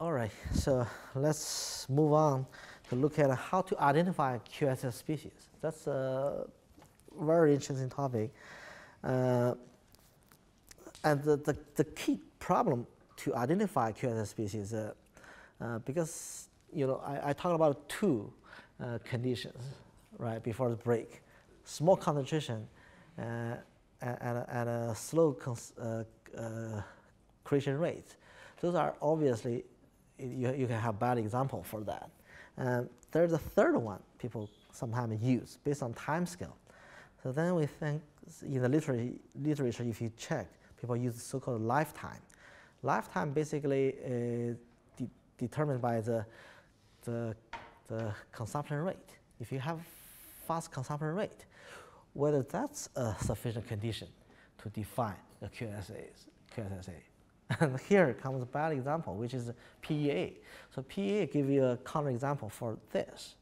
All right, so let's move on to look at how to identify QSS species. That's a very interesting topic. Uh, and the, the, the, key problem to identify QSS species, uh, uh, because you know, I, I talked about two uh, conditions, right, before the break. Small concentration uh, and, and, a slow uh, creation rate. Those are obviously, you, you can have bad example for that. And there's a third one people sometimes use based on time scale. So then we think in the literature, literature if you check, people use so-called lifetime. Lifetime basically is de determined by the, the, the consumption rate. If you have fast consumption rate, whether that's a sufficient condition to define a QSA. QSSA. And here comes a bad example, which is PEA. So PEA give you a counterexample for this.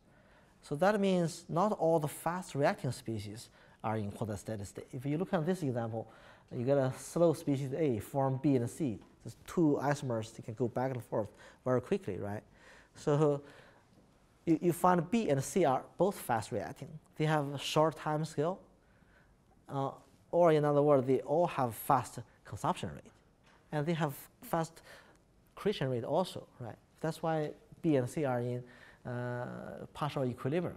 So that means not all the fast reacting species are in quasi steady state. If you look at this example, you get a slow species A form B and C. There's two isomers that can go back and forth very quickly, right? So you, you find B and C are both fast reacting. They have a short time scale, uh, or in other words, they all have fast consumption rate and they have fast creation rate also, right? That's why B and C are in uh, partial equilibrium.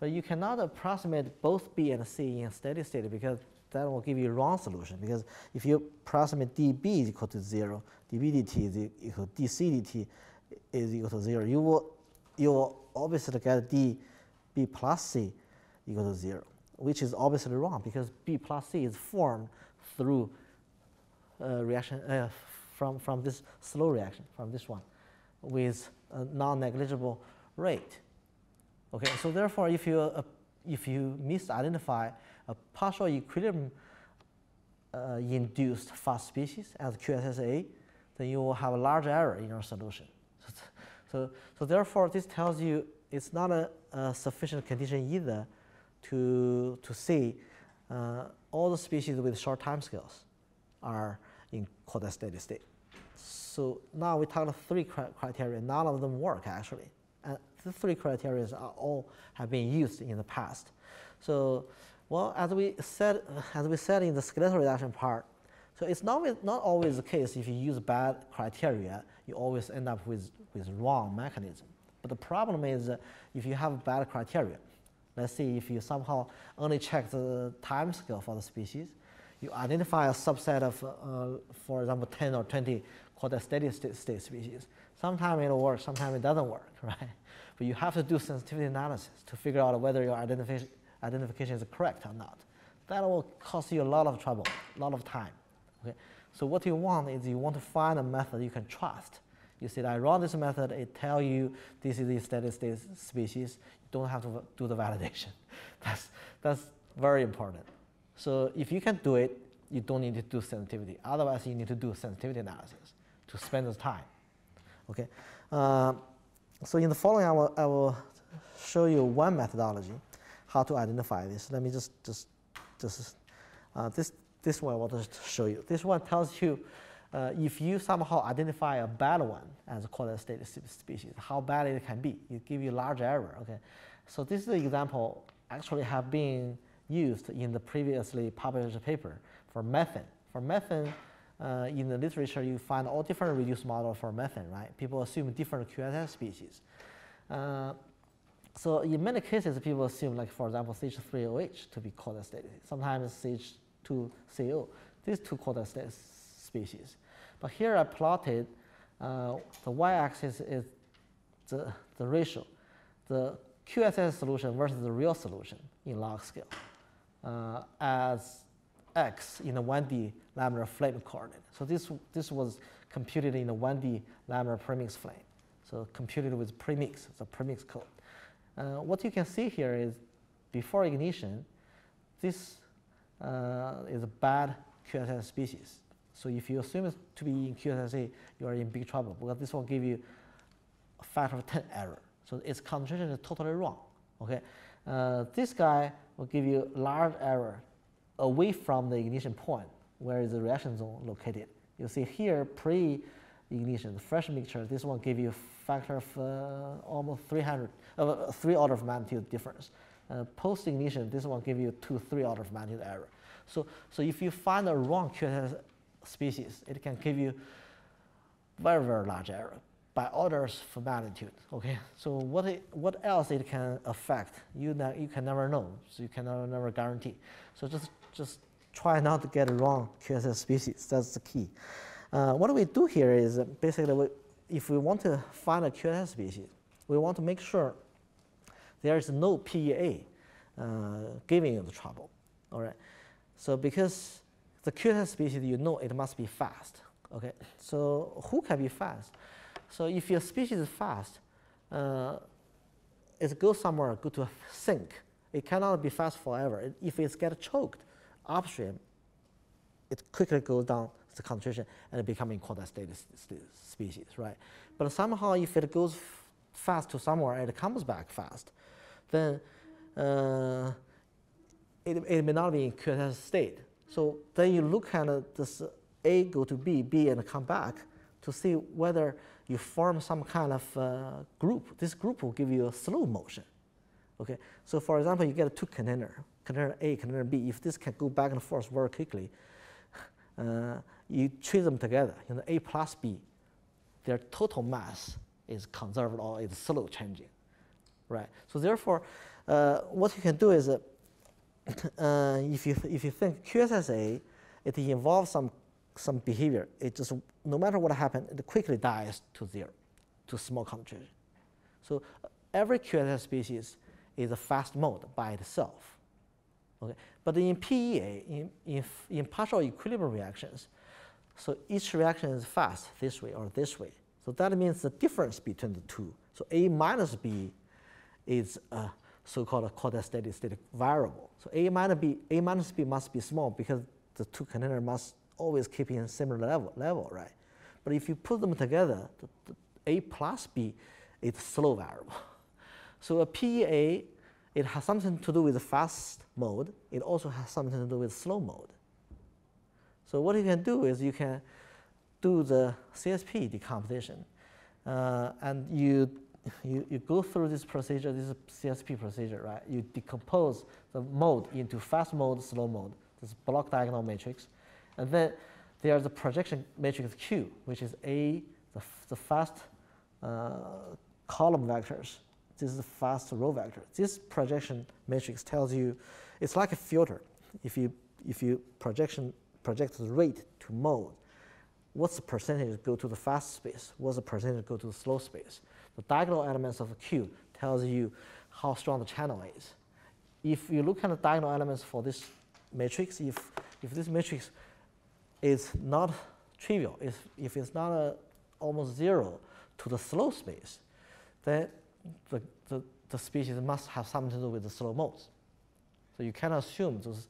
But you cannot approximate both B and C in steady state because that will give you wrong solution. Because if you approximate dB is equal to zero, dB dt is equal to dC dt is equal to zero, you will, you will obviously get dB plus C equal to zero, which is obviously wrong because B plus C is formed through reaction uh, from, from this slow reaction, from this one, with a non-negligible rate. Okay, so therefore, if you, uh, if you misidentify a partial equilibrium uh, induced fast species as QSSA, then you will have a large error in your solution. So, so, so therefore, this tells you it's not a, a sufficient condition either to, to see uh, all the species with short time scales are in quasi steady state. So now we talked three criteria. None of them work actually. And the three criteria are all have been used in the past. So, well, as we said, as we said in the skeletal reduction part, so it's not, not always the case if you use bad criteria, you always end up with, with wrong mechanism. But the problem is if you have bad criteria, let's say if you somehow only check the time scale for the species, you identify a subset of, uh, for example, 10 or 20 called quasi steady state, state species. Sometimes it'll work, sometimes it doesn't work, right? But you have to do sensitivity analysis to figure out whether your identification, identification is correct or not. That will cost you a lot of trouble, a lot of time. Okay? So what you want is you want to find a method you can trust. You said, I run this method, it tells you this is the steady state species. You don't have to do the validation. That's, that's very important. So if you can do it, you don't need to do sensitivity. Otherwise, you need to do sensitivity analysis to spend the time. Okay. Uh, so in the following, I will, I will show you one methodology how to identify this. Let me just just just uh, this this one I want to show you. This one tells you uh, if you somehow identify a bad one as a quasi state species, how bad it can be. It give you large error. Okay. So this is an example actually have been used in the previously published paper for methane. For methane, uh, in the literature, you find all different reduced models for methane, right? People assume different QSS species. Uh, so in many cases, people assume, like for example, CH3OH to be state. Sometimes CH2CO, these two state species. But here I plotted uh, the y-axis is the, the ratio, the QSS solution versus the real solution in log scale uh, as x in the 1D laminar flame coordinate. So this, this was computed in the 1D laminar premix flame. So computed with premix, the premix code. Uh, what you can see here is before ignition, this uh, is a bad QSS species. So if you assume it to be in QSSA, you are in big trouble because this will give you a factor of 10 error. So its concentration is totally wrong. Okay, uh, this guy will give you large error away from the ignition point where is the reaction zone located. You see here pre ignition, the fresh mixture, this one give you factor of uh, almost 300, uh, three order of magnitude difference. Uh, post ignition, this one give you two, three order of magnitude error. So, so if you find a wrong QSS species, it can give you very, very large error by orders of magnitude. Okay, so what it, what else it can affect? You you can never know. So you can never, never guarantee. So just just try not to get wrong QSS species. That's the key. Uh, what we do here is basically we, if we want to find a QSS species, we want to make sure there is no PEA uh, giving you the trouble. All right. So because the QSS species, you know it must be fast. Okay. So who can be fast? So if your species is fast, uh, it goes somewhere, go to a sink. It cannot be fast forever. If it gets choked upstream, it quickly goes down the concentration and becoming quasi-steady species, right? But somehow if it goes fast to somewhere and it comes back fast, then uh, it, it may not be in QSS state. So then you look at this A go to B, B and come back to see whether you form some kind of uh, group. This group will give you a slow motion. Okay, so for example, you get two container, container A, container B. If this can go back and forth very quickly, uh, you treat them together. You know, A plus B, their total mass is conserved or is slow changing, right? So therefore, uh, what you can do is, uh, uh if you if you think QSSA, it involves some some behavior. It just no matter what happens, it quickly dies to zero, to small concentration. So every QSS species is a fast mode by itself. Okay, but in PEA, in, in, in partial equilibrium reactions, so each reaction is fast this way or this way. So that means the difference between the two. So A minus B is a so-called a quasi-steady state variable. So A minus B, A minus B must be small because the two containers must always keep in similar level, level, right? But if you put them together, the, the A plus B is slow variable. So a PEA, it has something to do with fast mode. It also has something to do with slow mode. So what you can do is you can do the CSP decomposition. Uh, and you, you, you go through this procedure, this is CSP procedure, right? You decompose the mode into fast mode, slow mode. This block diagonal matrix. And then there's the projection matrix Q, which is A, the, the fast uh, column vectors. This is the fast row vector. This projection matrix tells you, it's like a filter. If you, if you projection, project the rate to mode, what's the percentage go to the fast space? What's the percentage go to the slow space? The diagonal elements of Q tells you how strong the channel is. If you look at the diagonal elements for this matrix, if, if this matrix is not trivial. If, if it's not a, almost zero to the slow space, then the, the, the species must have something to do with the slow modes. So you cannot assume those,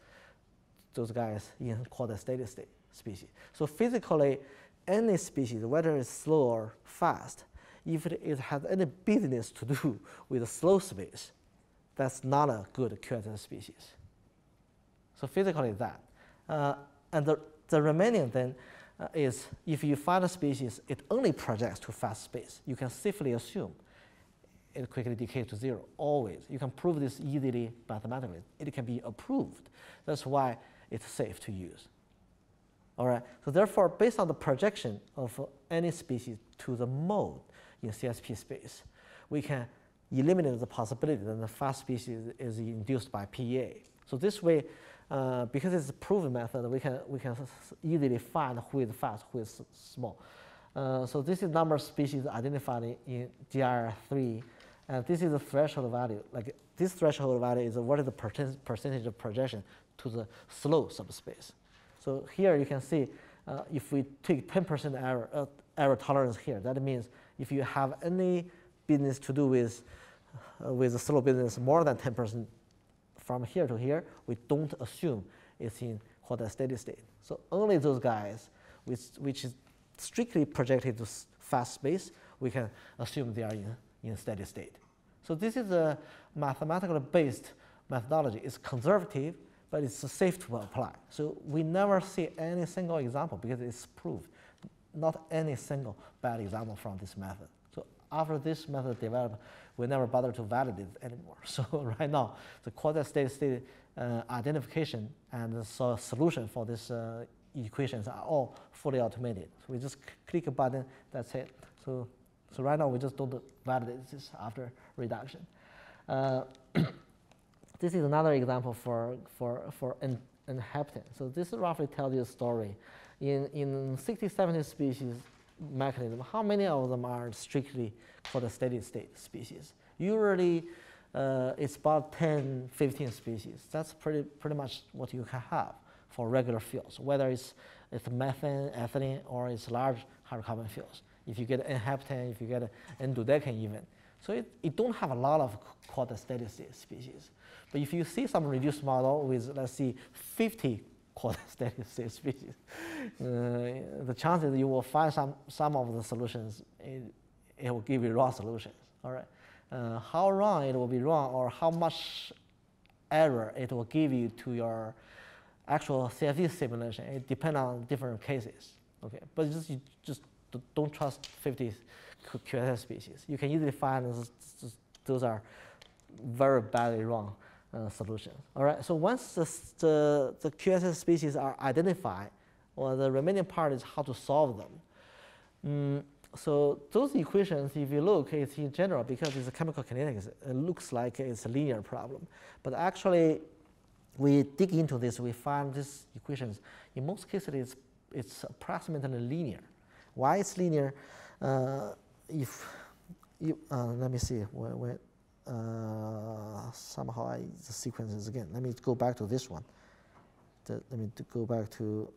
those guys in quasi steady state species. So physically, any species, whether it's slow or fast, if it, it has any business to do with the slow space, that's not a good QSS species. So physically that. Uh, and the the remaining then uh, is if you find a species, it only projects to fast space. You can safely assume it quickly decays to zero, always. You can prove this easily mathematically. It can be approved. That's why it's safe to use. All right, so therefore, based on the projection of any species to the mode in CSP space, we can eliminate the possibility that the fast species is induced by PEA. So this way, uh, because it's a proven method, we can, we can easily find who is fast, who is small. Uh, so this is number of species identified in, in GRI3, and this is the threshold value. Like this threshold value is what is the percentage of projection to the slow subspace. So here you can see uh, if we take 10% error, uh, error tolerance here, that means if you have any business to do with, uh, with the slow business more than 10% from here to here, we don't assume it's in quasi steady state. So only those guys which, which is strictly projected to fast space, we can assume they are in, in steady state. So this is a mathematically based methodology. It's conservative, but it's safe to apply. So we never see any single example because it's proved. not any single bad example from this method. After this method developed, we never bother to validate anymore. So right now, the quasi-steady-state uh, identification and the so solution for these uh, equations are all fully automated. We just click a button, that's it. So, so right now we just don't validate this after reduction. Uh, this is another example for, for, for an N-heptane. So this roughly tells you a story. In, in 60, 70 species mechanism, how many of them are strictly for the steady state species? Usually uh, it's about 10, 15 species. That's pretty, pretty much what you can have for regular fuels, whether it's, it's methane, ethylene, or it's large hydrocarbon fuels. If you get N-heptane, if you get N-dodecane even. So it, it don't have a lot of quasi steady state species. But if you see some reduced model with, let's see, 50 steady state species, uh, the chances you will find some, some of the solutions, it, it will give you wrong solutions, all right? Uh, how wrong it will be wrong or how much error it will give you to your actual CFD simulation. It depends on different cases. Okay, but just you just don't trust 50 QSS species. You can easily find those are very badly wrong uh, solutions. All right, so once the, the, the QSS species are identified, well, the remaining part is how to solve them. Mm, so those equations, if you look, it's in general, because it's a chemical kinetics, it looks like it's a linear problem. But actually, we dig into this, we find these equations, in most cases, it's, it's approximately linear. Why it's linear? Uh, if you, uh, let me see, when, uh, somehow I, the sequences again. Let me go back to this one. The, let me go back to,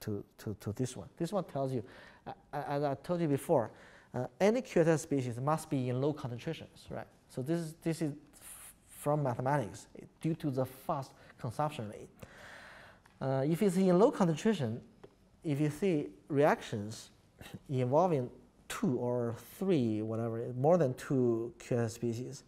to, to, to this one. This one tells you, uh, as I told you before, uh, any QSS species must be in low concentrations, right? So this is, this is from mathematics due to the fast consumption rate. Uh, if it's in low concentration, if you see reactions involving two or three, whatever, more than two QSS species,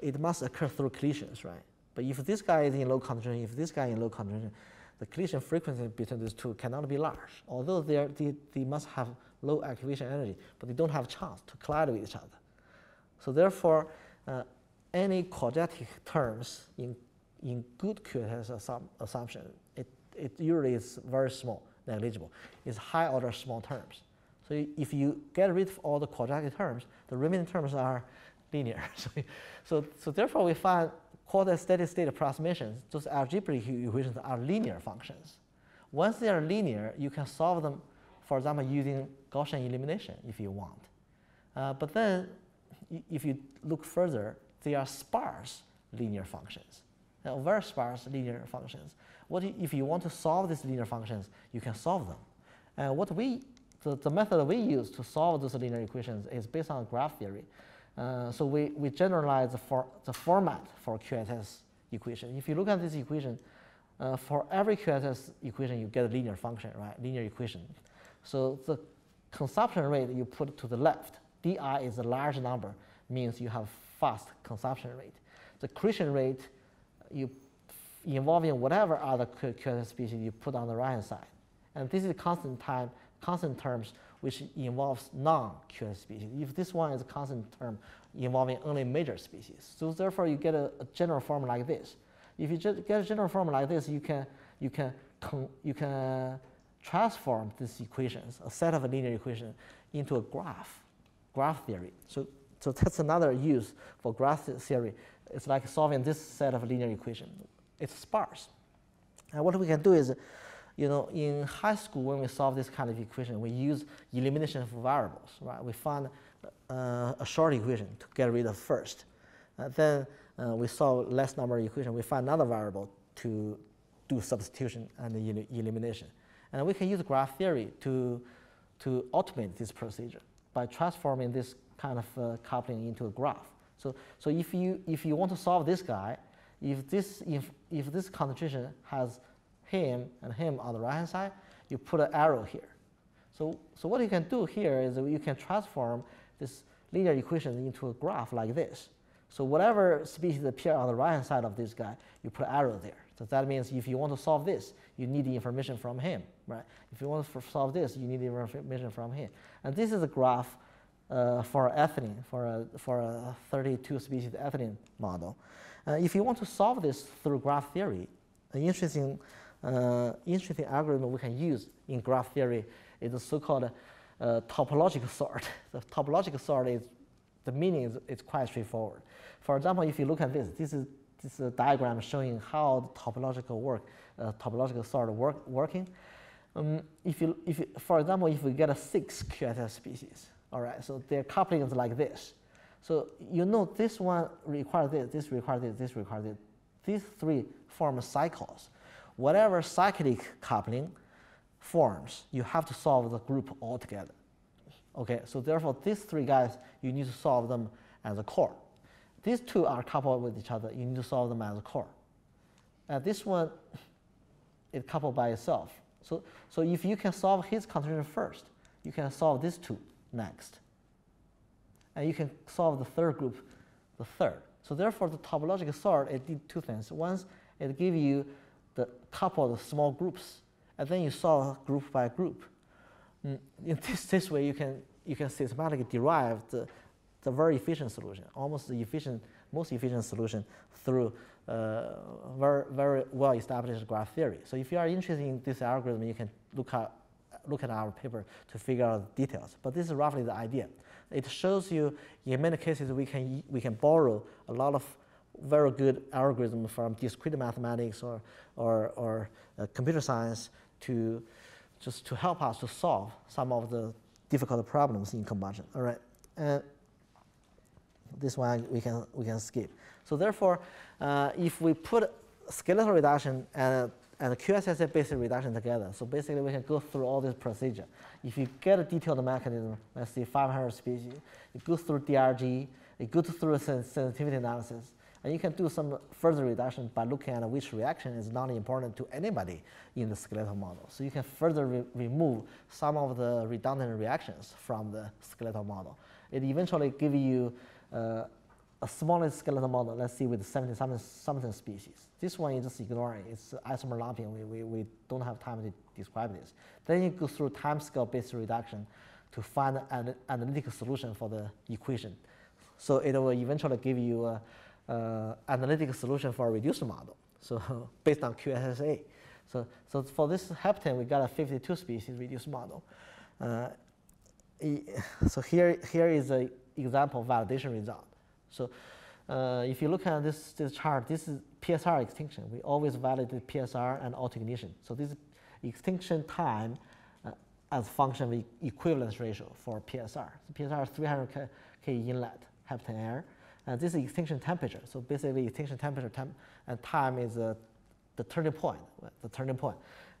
it must occur through collisions, right? But if this guy is in low concentration, if this guy is in low concentration, the collision frequency between these two cannot be large. Although they, are, they, they must have low activation energy, but they don't have chance to collide with each other. So therefore, uh, any quadratic terms in, in good QSS assum assumption, it, it usually is very small, negligible. It's high order small terms. So if you get rid of all the quadratic terms, the remaining terms are linear. so, so, so therefore we find quasi-steady state approximations, those algebraic equations are linear functions. Once they are linear, you can solve them, for example, using Gaussian elimination if you want. Uh, but then if you look further, they are sparse linear functions, uh, very sparse linear functions. What if you want to solve these linear functions, you can solve them. And what we, the, the method we use to solve those linear equations is based on graph theory. Uh, so we, we generalize the, for, the format for QSS equation. If you look at this equation, uh, for every QSS equation, you get a linear function, right? Linear equation. So the consumption rate you put to the left, di is a large number, means you have fast consumption rate. The accretion rate you involving whatever other QSS species you put on the right hand side. And this is constant time, constant terms which involves non-QSS species. If this one is a constant term involving only major species. So therefore you get a, a general form like this. If you just get a general form like this, you can, you can, you can transform these equations, a set of linear equations, into a graph, graph theory. So so that's another use for graph theory. It's like solving this set of linear equation. It's sparse. And what we can do is, you know, in high school when we solve this kind of equation, we use elimination of variables, right? We find uh, a short equation to get rid of first. Uh, then uh, we solve less number equation. We find another variable to do substitution and el elimination. And we can use graph theory to, to automate this procedure by transforming this kind of uh, coupling into a graph. So, so if, you, if you want to solve this guy, if this, if, if this concentration has him and him on the right hand side, you put an arrow here. So, so what you can do here is you can transform this linear equation into a graph like this. So whatever species appear on the right hand side of this guy, you put an arrow there. So that means if you want to solve this, you need the information from him, right? If you want to solve this, you need the information from him. And this is a graph uh, for ethylene, for a, for a 32 species ethylene model. Uh, if you want to solve this through graph theory, an interesting, interesting algorithm we can use in graph theory is the so-called uh, topological sort. The topological sort is, the meaning is, is quite straightforward. For example, if you look at this, this is, this is a diagram showing how the topological work, uh, topological sort work, working. Um, if you, if you, for example, if we get a six QSS species, all right, so their coupling is like this. So you know this one requires this, this requires this, this requires this. These three form cycles. Whatever cyclic coupling forms, you have to solve the group altogether. Okay, so therefore these three guys, you need to solve them as a core. These two are coupled with each other, you need to solve them as a core. And this one is coupled by itself. So, so if you can solve his concentration first, you can solve these two next. And you can solve the third group the third. So therefore, the topological sort, it did two things. Once, it gives you the couple of small groups, and then you solve group by group. Mm, in this, this way, you can, you can systematically derive the, the very efficient solution, almost the efficient, most efficient solution through uh, very, very well established graph theory. So if you are interested in this algorithm, you can look at look at our paper to figure out the details. But this is roughly the idea. It shows you in many cases we can, we can borrow a lot of very good algorithms from discrete mathematics or, or, or uh, computer science to just to help us to solve some of the difficult problems in combustion. All right, and this one we can we can skip. So therefore, uh, if we put skeletal reduction and and QSSA basic reduction together. So basically we can go through all this procedure. If you get a detailed mechanism, let's say 500 species, it goes through DRG, it goes through sensitivity analysis, and you can do some further reduction by looking at which reaction is not important to anybody in the skeletal model. So you can further re remove some of the redundant reactions from the skeletal model. It eventually gives you uh, a smaller skeletal model, let's see with 70 something, something species. This one you just ignoring. It's isomer lumping. We, we, we don't have time to describe this. Then you go through time scale based reduction to find an analytical solution for the equation. So it will eventually give you an uh, analytical solution for a reduced model. So based on QSSA. So, so for this heptane, we got a 52 species reduced model. Uh, so here, here is an example validation result. So uh, if you look at this, this chart, this is PSR extinction. We always validate PSR and autoignition. So this extinction time uh, as function of equivalence ratio for PSR. So PSR is 300 K, K inlet heptane air. And this is extinction temperature. So basically extinction temperature temp and time is uh, the turning point, the turning point.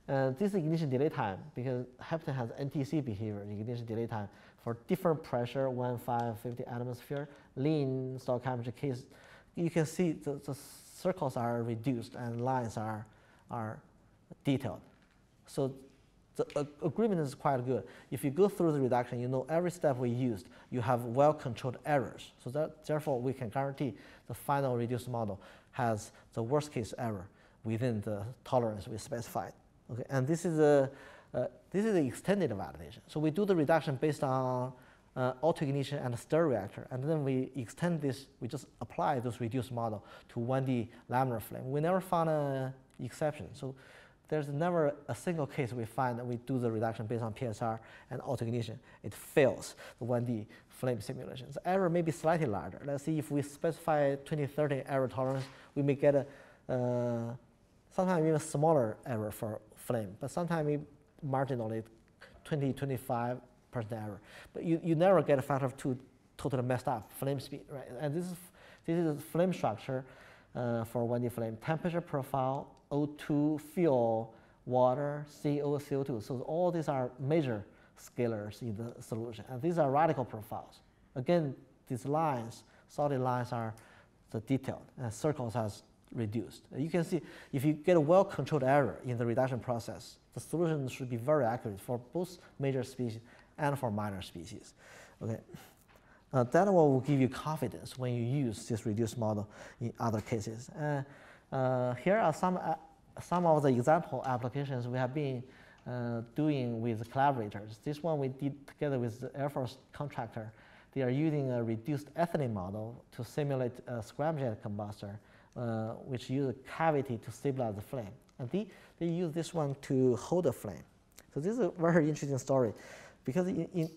And this is ignition delay time because heptane has NTC behavior, ignition delay time for different pressure, 1, 5, 50 atmosphere, lean stoichiometry case, you can see the, the circles are reduced and lines are, are detailed. So the uh, agreement is quite good. If you go through the reduction, you know every step we used, you have well-controlled errors. So that, therefore, we can guarantee the final reduced model has the worst case error within the tolerance we specified. Okay, and this is a uh, this is the extended validation. So we do the reduction based on uh, autoignition and stir reactor, and then we extend this, we just apply this reduced model to 1D laminar flame. We never found an exception. So there's never a single case we find that we do the reduction based on PSR and autoignition. It fails the 1D flame simulations. The error may be slightly larger. Let's see if we specify 2030 error tolerance, we may get a uh, sometimes even smaller error for flame, but sometimes marginally 20, 25 percent error. But you, you never get a factor of two totally messed up flame speed, right? And this is, this is flame structure uh, for 1D flame. Temperature profile, O2, fuel, water, CO, CO2. So all these are major scalars in the solution. And these are radical profiles. Again, these lines, solid lines are the detailed, and circles has reduced. You can see if you get a well-controlled error in the reduction process, the solution should be very accurate for both major species and for minor species. Okay. Uh, that will give you confidence when you use this reduced model in other cases. Uh, uh, here are some uh, some of the example applications we have been uh, doing with collaborators. This one we did together with the Air Force contractor. They are using a reduced ethylene model to simulate a scramjet combustor, uh, which use a cavity to stabilize the flame. And they, they use this one to hold the flame. So this is a very interesting story because in, in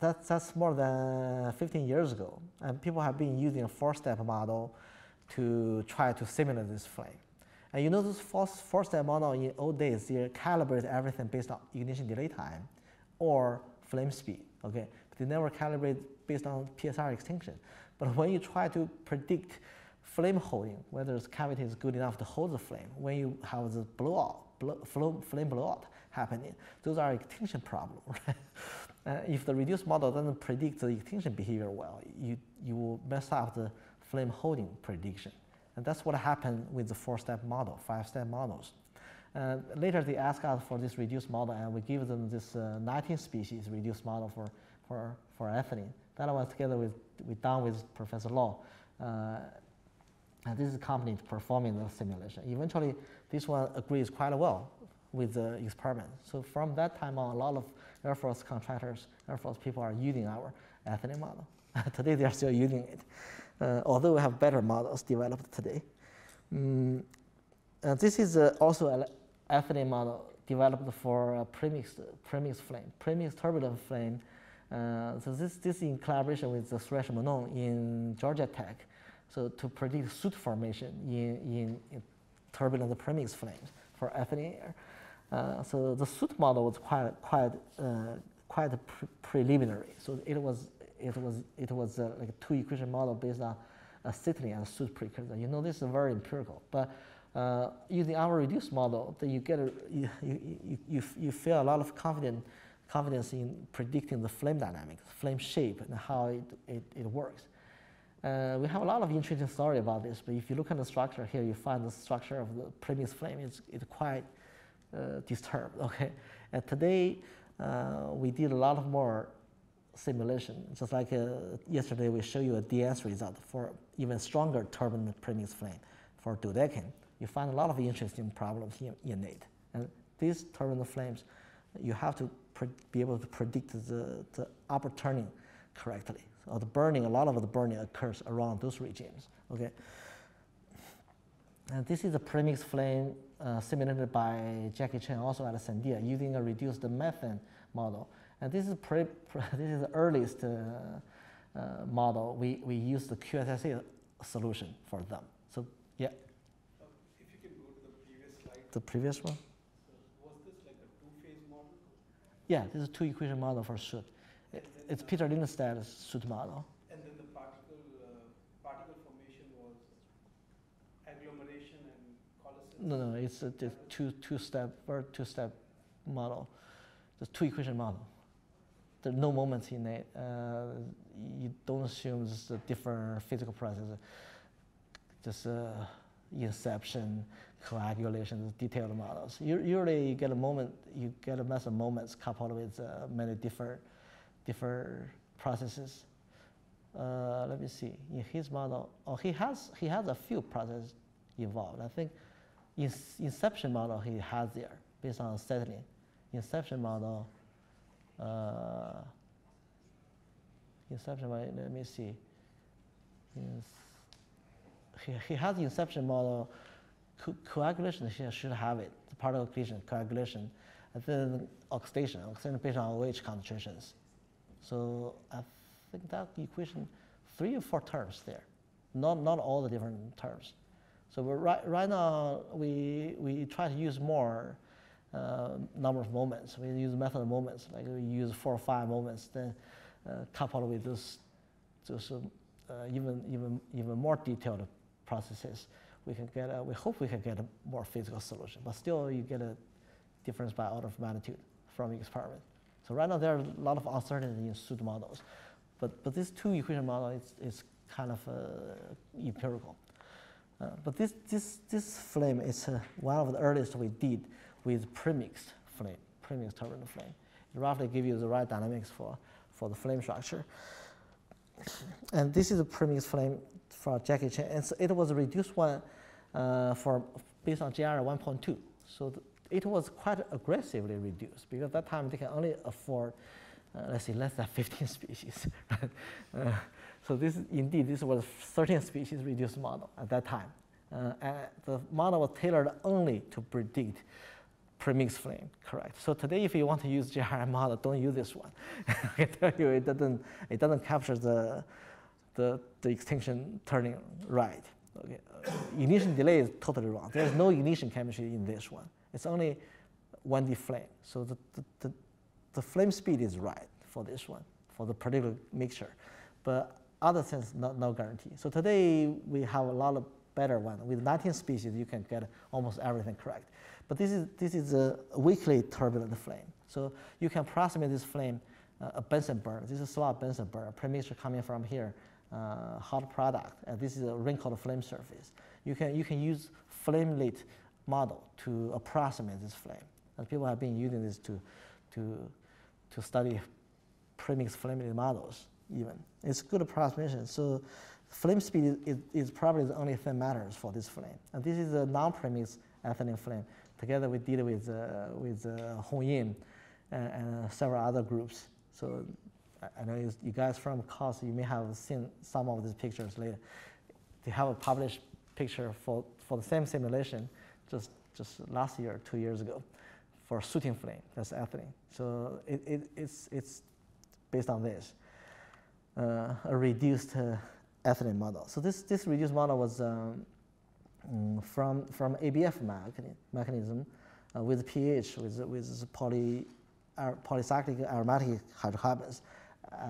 that, that's more than 15 years ago. And people have been using a four-step model to try to simulate this flame. And you know this four-step model in old days, they calibrate everything based on ignition delay time or flame speed, okay? But they never calibrate based on PSR extinction. But when you try to predict flame holding, whether the cavity is good enough to hold the flame, when you have the blowout, blow, flame blowout happening, those are extinction problems, right? If the reduced model doesn't predict the extinction behavior well, you, you will mess up the flame holding prediction. And that's what happened with the four-step model, five-step models. Uh, later they asked us for this reduced model and we give them this uh, 19 species reduced model for, for, for ethylene. That was together with, we done with Professor Law. Uh, and this is a company performing the simulation. Eventually, this one agrees quite well with the experiment. So from that time on, a lot of Air Force contractors, Air Force people are using our ethylene model. Today they are still using it although we have better models developed today. Mm, this is uh, also an ethylene model developed for a premix, premix flame, premix turbulent flame. Uh, so this, this in collaboration with the Suresh Menon in Georgia Tech. So to predict soot formation in, in, in turbulent premix flames for ethylene air. Uh, so the soot model was quite, quite, uh, quite pre preliminary. So it was it was, it was uh, like a two equation model based on acetylene and soot precursor. You know, this is very empirical. But uh, using our reduced model, then you get a, you, you, you, you feel a lot of confidence, confidence in predicting the flame dynamics, flame shape, and how it, it, it works. Uh, we have a lot of interesting story about this, but if you look at the structure here, you find the structure of the premix flame is, is quite uh, disturbed, okay? And today, uh, we did a lot of more simulation. Just like uh, yesterday, we show you a DNS result for even stronger turbine premix flame for dodecane. You find a lot of interesting problems here it. And these turbine flames, you have to be able to predict the, the upper turning correctly. So the burning, a lot of the burning occurs around those regimes. Okay. And this is a premix flame uh, simulated by Jackie Chen also at Sandia using a reduced methane model. And this is, pre, pre, this is the earliest uh, uh, model. We, we use the QSSA solution for them. So yeah. Um, if you can go to the previous slide. The previous one? So was this like a two-phase model? Yeah, this is two equation model for soot. It, it's Peter Lindstedt's soot model. And then the particle, uh, particle formation was agglomeration and coalescence? No, no, it's a, a two, two-step, or two-step model. The two equation model there are no moments in it. Uh, you don't assume it's a different physical process. Just uh, inception, coagulation, detailed models. usually you get a moment, you get a mess of moments coupled with uh, many different, different processes. Uh, let me see. In his model, oh, he has he has a few processes involved. I think in inception model he has there based on settling. Inception model uh, inception, let me see. He, he has inception model, co coagulation he should have it, the particle accretion, coagulation, and then oxidation, oxidation based on OH concentrations. So I think that equation, three or four terms there, not, not all the different terms. So right, right now, we, we try to use more uh, number of moments. We use method of moments, like we use four or five moments, then uh, coupled with those, this uh, even, even, even more detailed processes, we can get, a, we hope we can get a more physical solution, but still you get a difference by order of magnitude from the experiment. So right now there are a lot of uncertainty in soot models, but, but this two equation model is, is kind of uh, empirical. Uh, but this, this, this flame is uh, one of the earliest we did with premixed flame, premixed turbulent flame. It roughly gives you the right dynamics for, for the flame structure. And this is a premixed flame for Jackie Chen. And so it was a reduced one uh, for based on GRI 1.2. So th- it was quite aggressively reduced because at that time they can only afford, uh, let's say, less than 15 species. uh, so this indeed this was 13 species reduced model at that time. Uh, and the model was tailored only to predict premixed flame, correct. So today, if you want to use GRM model, don't use this one. I tell you, it doesn't, it doesn't capture the, the, the extinction turning right. Okay. Uh, ignition delay is totally wrong. There's no ignition chemistry in this one. It's only 1D flame. So the, the, the, the flame speed is right for this one, for the particular mixture. But other things, no, no guarantee. So today we have a lot of better one. With 19 species, you can get almost everything correct. But this is, this is a weakly turbulent flame. So you can approximate this flame, uh, a Bunsen burn. This is a slot burn, burner, premixture coming from here, uh, hot product. And this is a wrinkled flame surface. You can, you can use flamelet model to approximate this flame. And people have been using this to, to, to study premix flamelet models even. It's good approximation. So flame speed is, is, probably the only thing matters for this flame. And this is a non-premix ethylene flame. Together we did with, uh, with uh, Hong Im and, and, several other groups. So I know you guys from KAUST, you may have seen some of these pictures later. They have a published picture for, for the same simulation just, just last year, two years ago, for sooting flame, that's ethylene. So it, it, it's, it's based on this, uh, a reduced uh, ethylene model. So this, this reduced model was um, mm, from, from ABF mechanism uh, with PAH, with, with poly, polycyclic aromatic hydrocarbons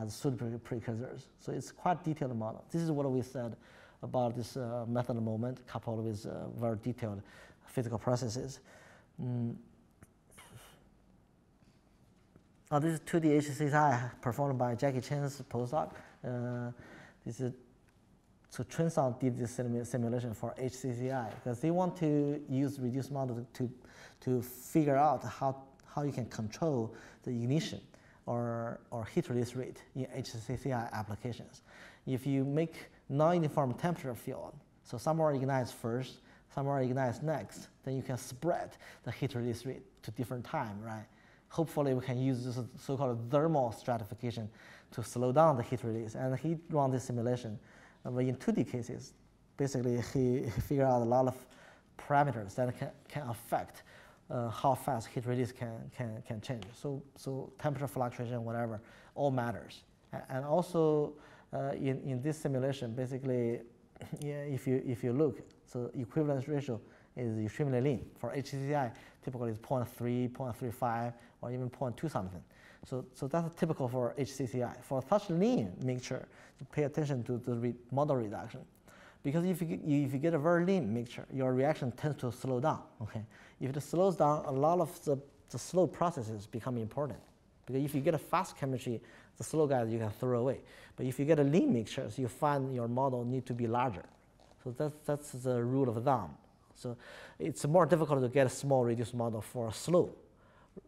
as soot precursors. So it's quite detailed model. This is what we said about this uh, method moment coupled with uh, very detailed physical processes. Mm. Now this is 2D HCCI performed by Jackie Chen's postdoc. Uh, this is so Trinson did this simulation for HCCI because they want to use reduced model to, to figure out how, how you can control the ignition or, or heat release rate in HCCI applications. If you make non-uniform temperature field, so somewhere ignites first, somewhere ignites next, then you can spread the heat release rate to different time, right? Hopefully we can use this so-called thermal stratification to slow down the heat release. And he ran this simulation but in 2D cases, basically he, figured out a lot of parameters that can, can affect uh, how fast heat release can, can, can change. So, so temperature fluctuation, whatever, all matters. And also uh, in, in this simulation, basically, yeah, if, you, if you look, so equivalence ratio is extremely lean. For HCCI, typically it's 0.3, 0.35, or even 0.2 something. So, so that's typical for HCCI. For such lean mixture, pay attention to the re model reduction. Because if you, if you get a very lean mixture, your reaction tends to slow down. Okay? If it slows down, a lot of the, the slow processes become important. Because if you get a fast chemistry, the slow guys you can throw away. But if you get a lean mixture, you find your model need to be larger. So that's, that's the rule of thumb. So it's more difficult to get a small reduced model for a slow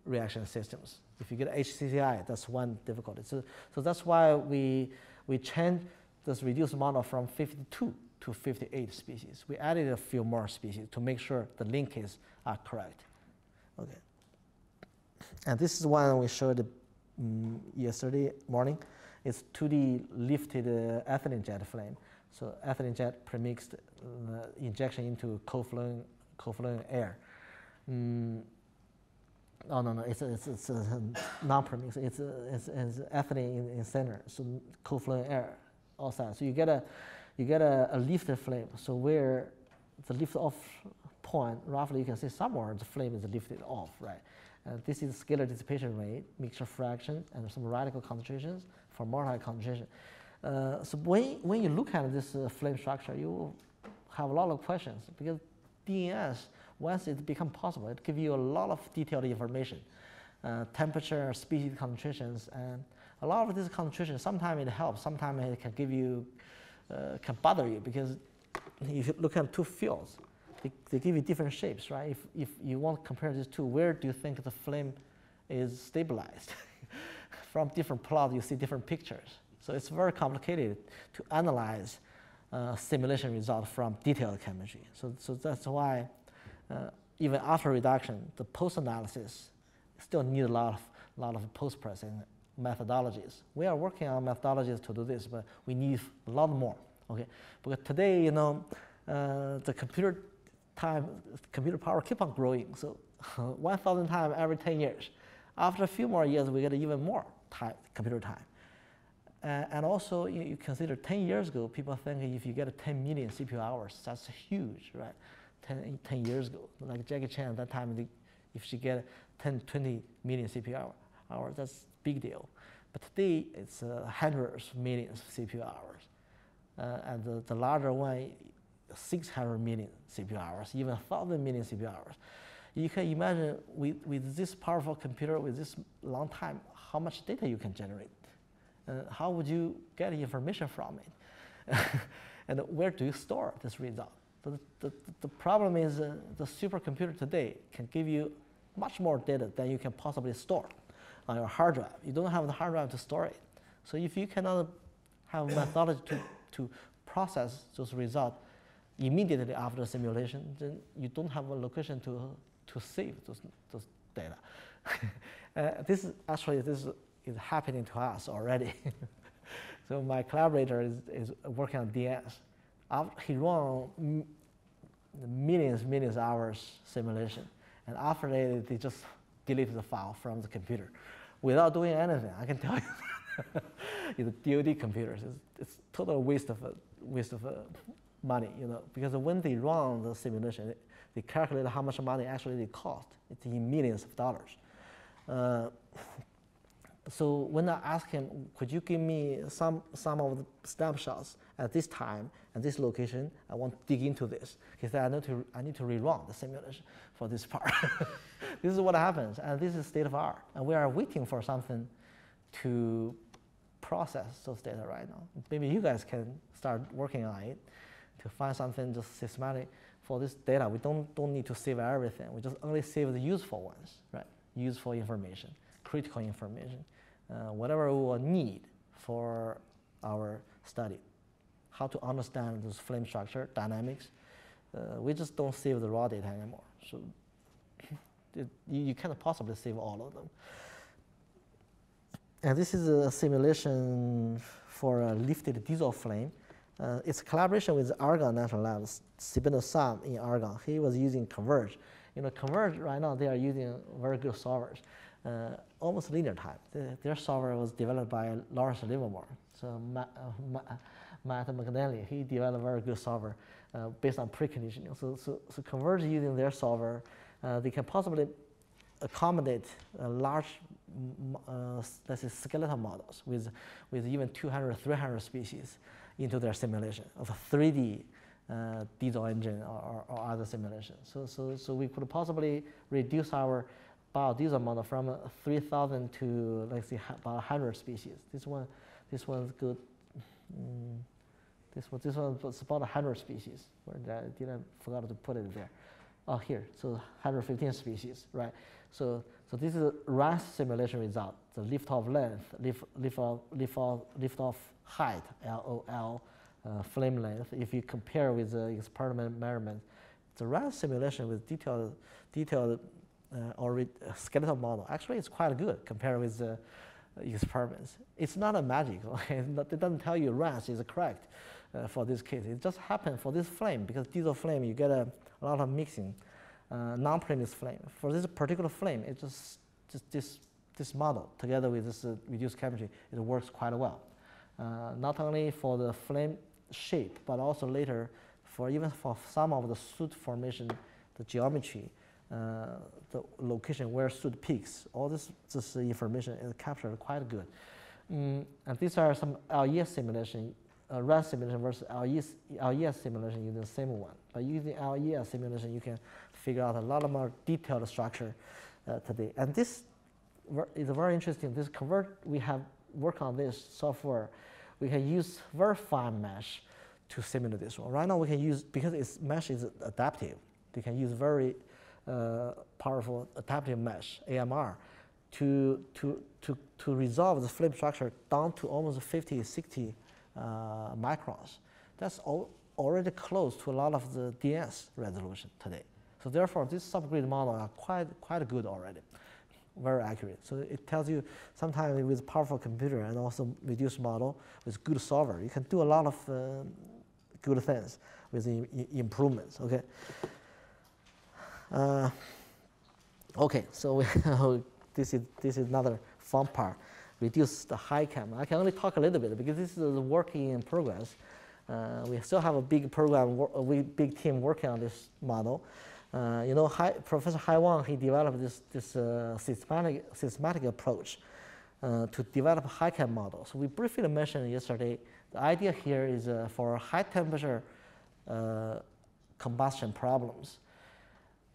reaction systems. If you get HCCI, that's one difficulty. So, so that's why we, we changed this reduced model from 52 to 58 species. We added a few more species to make sure the linkages are correct. Okay. And this is one we showed um, yesterday morning. It's 2D lifted uh, ethylene jet flame. So ethylene jet premixed uh, injection into co-flowing, co-flowing air. Mm, Oh, no, no, it's, it's, it's non-premix. It's, it's, it's ethylene in, in center, so co-flowing air outside. So you get a, you get a, a lifted flame. So where the lift off point, roughly you can see somewhere the flame is lifted off, right? And this is scalar dissipation rate, mixture fraction, and some radical concentrations for multi concentration. Uh, so when, when you look at this uh, flame structure, you have a lot of questions because DNS once it becomes possible, it gives you a lot of detailed information, uh, temperature, species concentrations, and a lot of these concentrations, sometimes it helps, sometimes it can give you, uh, can bother you because if you look at two fields, they, they give you different shapes, right? If, if you want to compare these two, where do you think the flame is stabilized? From different plots, you see different pictures. So it's very complicated to analyze uh, simulation results from detailed chemistry. So, so that's why uh, even after reduction, the post-analysis still need a lot of, lot of post-processing methodologies. We are working on methodologies to do this, but we need a lot more. Okay, because today, you know, uh, the computer time, computer power keep on growing. So 1,000 times every 10 years. After a few more years, we get even more time, computer time. Uh, and also, you, you, consider 10 years ago, people think if you get 10 million CPU hours, that's huge, right? 10, 10 years ago, like Jackie Chen at that time, if she get 10, 20 million CPU hours, that's big deal. But today, it's uh, hundreds of millions of CPU hours. Uh, and the, the larger one, 600 million CPU hours, even 1,000 million CPU hours. You can imagine with, with this powerful computer, with this long time, how much data you can generate. Uh, how would you get information from it? and where do you store this result? The, the, the problem is uh, the supercomputer today can give you much more data than you can possibly store on your hard drive. You don't have the hard drive to store it. So if you cannot have methodology to, to process those results immediately after the simulation, then you don't have a location to, to save those, those data. uh, this is actually this is happening to us already. so my collaborator is, is working on DNS. After he run millions, millions of hours simulation. And after that, they just delete the file from the computer without doing anything. I can tell you, it's DoD computers. It's, it's total waste of, waste of uh, money, you know, because when they run the simulation, they calculate how much money actually they cost. It's in millions of dollars. Uh, so when I asked him, could you give me some, some of the snapshots at this time and this location, I want to dig into this. He said, I need to, I need to rerun the simulation for this part. this is what happens, and this is state of art. And we are waiting for something to process those data right now. Maybe you guys can start working on it to find something just systematic for this data. We don't, don't need to save everything. We just only save the useful ones, right? Useful information, critical information whatever we will need for our study. How to understand this flame structure, dynamics. Uh, we just don't save the raw data anymore. So it, you cannot possibly save all of them. And this is a simulation for a lifted diesel flame. Uh, it's a collaboration with Argonne National Labs, Sibendu Som in Argonne. He was using Converge. You know, Converge right now, they are using very good solvers uh, almost linear time. The, their software was developed by Lawrence Livermore. So Matt, uh, Matt McNenly, he developed very good software uh, based on preconditioning. So, so, so Converge using their software, uh, they can possibly accommodate large, uh, let's say, skeletal models with, with even 200, 300 species into their simulation of a 3D uh, diesel engine or, or, or, other simulation. So, so, so we could possibly reduce our biodiesel model from uh, 3,000 to let's say about 100 species. This one, this one's good. Mm, this one, this one was about 100 species. Where I didn't forgot to put it there. Oh, here, so 115 species, right? So, so this is a RAS simulation result. The lift off length, lift, lift off, lift off, lift off height, LOL, uh, flame length. If you compare with the experiment measurement, the RAS simulation with detailed, detailed or skeletal model, actually it's quite good compared with the experiments. It's not a magic, it doesn't tell you RAS is correct uh, for this case. It just happened for this flame, because diesel flame, you get a, a lot of mixing, uh, non-premix flame. For this particular flame, it just, just this, this model together with this uh, reduced chemistry, it works quite well. Uh, not only for the flame shape, but also later for even for some of the soot formation, the geometry, uh, the location where soot peaks. All this, this information is captured quite good. Mm, and these are some LES simulation, uh, RAS simulation versus LES, LES simulation using the same one. But using LES simulation, you can figure out a lot of more detailed structure uh, today. And this is very interesting. This Converge, we have worked on this software. We can use very fine mesh to simulate this one. Right now we can use, because its mesh is adaptive, we can use very powerful adaptive mesh, AMR, to, to, to, to resolve the flame structure down to almost 50, 60 uh, microns. That's all, already close to a lot of the DNS resolution today. So therefore, these subgrid models are quite, quite good already, very accurate. So it tells you sometimes with powerful computer and also reduced model with good solver, you can do a lot of uh, good things with improvements, okay? Uh, okay, so this, is, this is another fun part. Reduce the HyChem. I can only talk a little bit because this is a work in progress. Uh, we still have a big program, a uh, big team working on this model. Uh, you know, Hai, Professor Hai Wang, he developed this, this uh, systematic, systematic approach uh, to develop HyChem models. We briefly mentioned yesterday, the idea here is uh, for high temperature combustion problems.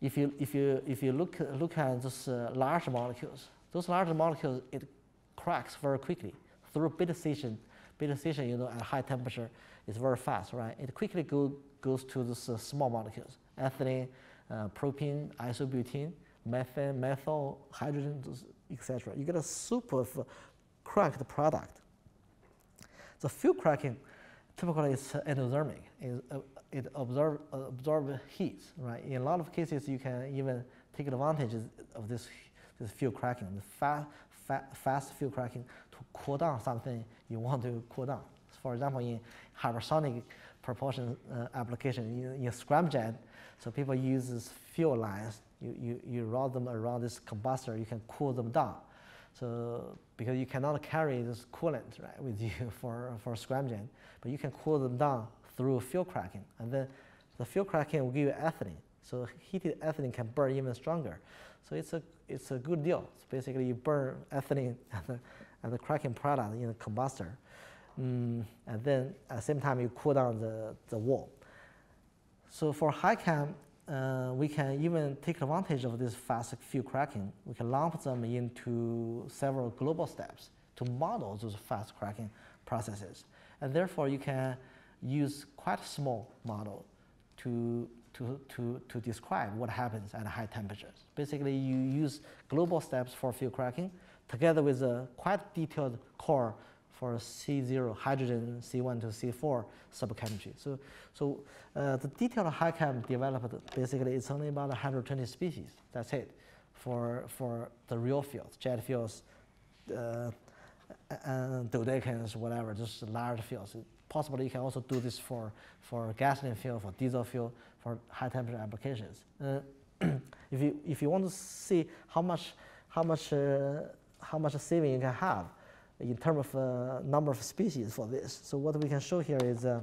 If you, if you, if you look, look at those large molecules, those large molecules, it cracks very quickly through beta scission. Beta scission, you know, at high temperature, is very fast, right? It quickly go, goes to the uh, small molecules, ethylene, uh, propene, isobutene, methane, methyl, hydrogen, etc. You get a super cracked product. The fuel cracking typically is endothermic. It, uh, it absorb, uh, absorb heat, right? In a lot of cases, you can even take advantage of this, this fuel cracking, the fa fa fast fuel cracking to cool down something you want to cool down. For example, in hypersonic propulsion uh, application in, in scramjet, so people use this fuel lines. You, you, you route them around this combustor, you can cool them down. So because you cannot carry this coolant right, with you for, for scramjet, but you can cool them down through fuel cracking. And then the fuel cracking will give you ethylene. So heated ethylene can burn even stronger. So it's a, it's a good deal. So basically you burn ethylene and the, and the cracking product in the combustor. Mm, and then at the same time you cool down the, the wall. So for HyChem, uh, we can even take advantage of this fast fuel cracking. We can lump them into several global steps to model those fast cracking processes. And therefore you can use quite small model to, to, to, to describe what happens at high temperatures. Basically you use global steps for fuel cracking together with a quite detailed core for C0 hydrogen C1 to C4 subchemistry. So, so uh, the detailed HyChem developed basically it's only about 120 species. That's it for, for the real fields, jet fuels, uh, and dodecanes, whatever, just large fields. Possibly you can also do this for, for gasoline fuel, for diesel fuel, for high temperature applications. Uh, if, you, if you want to see how much, how much, uh, how much saving you can have, in terms of uh, number of species for this. So what we can show here is uh,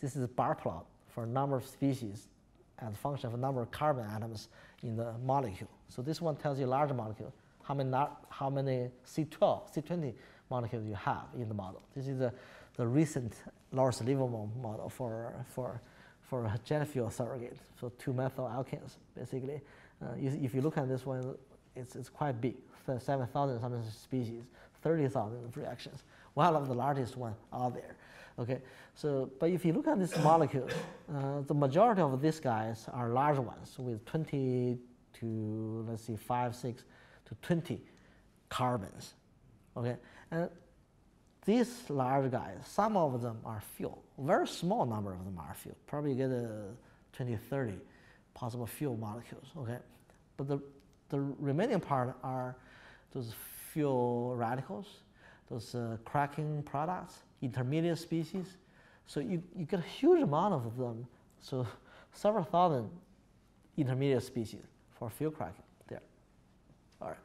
this is a bar plot for number of species as function of number of carbon atoms in the molecule. So this one tells you large molecule, how many, how many C12, C20 molecules you have in the model. This is the, the recent Lawrence Livermore model for, for, for jet fuel surrogate, so two methyl alkanes, basically. Uh, if you look at this one, it's, it's quite big, 7,000 something species. 30,000 reactions, one of the largest one out there. Okay, so but if you look at this molecule, uh, the majority of these guys are large ones with 20 to let's see five, six to 20 carbons. Okay, and these large guys, some of them are fuel. Very small number of them are fuel. Probably get a 20, 30 possible fuel molecules. Okay, but the the remaining part are those fuel radicals, those uh, cracking products, intermediate species. So you, you get a huge amount of them. So several thousand intermediate species for fuel cracking there. All right.